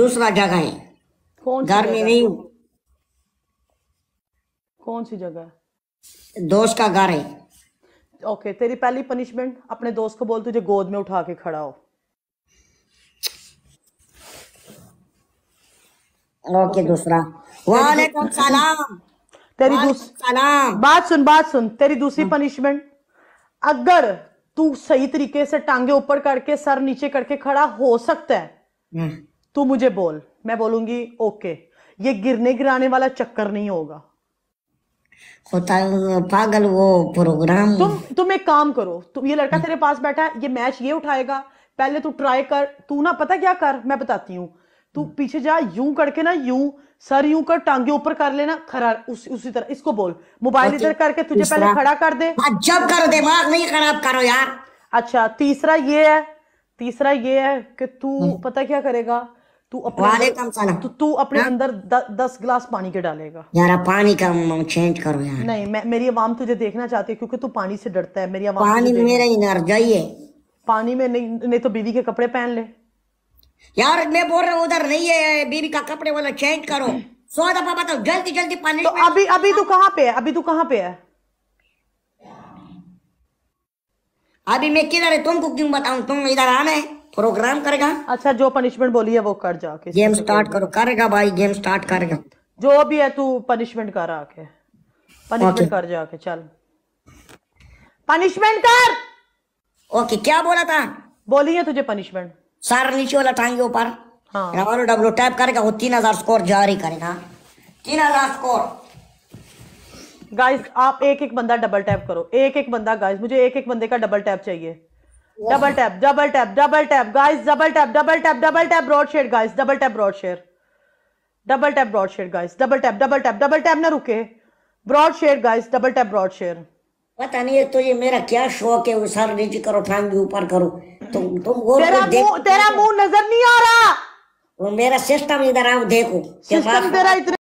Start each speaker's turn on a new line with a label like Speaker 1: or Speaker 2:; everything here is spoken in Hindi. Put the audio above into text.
Speaker 1: दूसरा जगह है।
Speaker 2: कौन
Speaker 1: घर में नहीं। हूँ
Speaker 2: कौन सी जगह?
Speaker 1: दोस्त का घर है।
Speaker 2: ओके तेरी पहली पनिशमेंट अपने दोस्त को बोल तुझे गोद में उठा के खड़ा हो।
Speaker 1: ओके दूसरा। वालेकुम सलाम।
Speaker 2: तेरी
Speaker 1: सलाम।
Speaker 2: बात सुन बात सुन। तेरी दूसरी
Speaker 1: हाँ।
Speaker 2: पनिशमेंट अगर तू सही तरीके से टांगे ऊपर करके सर नीचे करके खड़ा हो सकता है।
Speaker 1: हम्म,
Speaker 2: तू मुझे बोल। मैं बोलूँगी ओके ये गिरने गिराने वाला चक्कर नहीं होगा।
Speaker 1: होता पागल वो प्रोग्राम
Speaker 2: तुम तुम एक काम करो तुम ये लड़का तेरे पास बैठा है ये मैच ये उठाएगा। पहले तू ट्राई कर तू ना पता क्या कर मैं बताती हूँ। तू पीछे जा यूँ करके ना यूँ सर यूँ कर टांगे ऊपर कर लेना खरा उस, उसी तरह इसको बोल। मोबाइल इधर करके तुझे पहले खड़ा कर दे।
Speaker 1: जब करो दिमाग नहीं खराब करो यार।
Speaker 2: अच्छा तीसरा ये है तीसरा ये है कि तू पता क्या करेगा? तू अपने तू तू अपने अंदर द, दस गिलास पानी के डालेगा।
Speaker 1: यार पानी का चेंज करो यार।
Speaker 2: नहीं मैं मेरी आवाम तुझे देखना चाहती है क्योंकि तू पानी से डरता है। मेरी आवाम
Speaker 1: पानी
Speaker 2: देख-
Speaker 1: मेरा ही नर जाइए।
Speaker 2: पानी में नहीं नहीं तो बीवी के कपड़े पहन ले।
Speaker 1: यार मैं बोल रहा हूँ उधर नहीं है बीबी का कपड़े वाला चेंज करो। सौ दफ़ा बताओ जल्दी जल्दी पानी
Speaker 2: तो अभी अभी तू कहाँ पे है? अभी तू कहाँ पे है?
Speaker 1: अभी मैं किधर है? तुमको क्यों बताऊँ? तुम इधर आना है। प्रोग्राम करेगा।
Speaker 2: अच्छा जो पनिशमेंट बोली है वो कर जाके
Speaker 1: गेम स्टार्ट करो। करेगा भाई गेम स्टार्ट करेगा।
Speaker 2: जो भी है तू पनिशमेंट कर आके। Punishment
Speaker 1: Okay.
Speaker 2: कर जाके चल। पनिशमेंट कर!
Speaker 1: ओके क्या बोला था?
Speaker 2: बोली है तुझे पनिशमेंट
Speaker 1: सर नीचे वाला टांगे ऊपर।
Speaker 2: हाँ।
Speaker 1: डब्ल्यू टैप करेगा वो तीन हज़ार स्कोर जारी करेगा। तीन हज़ार स्कोर
Speaker 2: गाइस आप एक एक बंदा डबल टैप करो। एक एक बंदा गाइस मुझे एक एक बंदे का डबल टैप चाहिए। Double tap double tap double tap guys double tap double tap double tap broad share guys double tap broad share double tap broad share guys double tap double tap double tap ना रुके broad share guys double tap broad share
Speaker 1: पता नहीं है तो ये मेरा क्या शौक है सर नीचे करो टांगे ऊपर करो तुम तुम वो
Speaker 2: तेरा मुँह तेरा मुँह नज़र नहीं आ रहा
Speaker 1: वो मेरा सिस्टम इधर आओ देखो
Speaker 2: सिस्टम तेरा इतने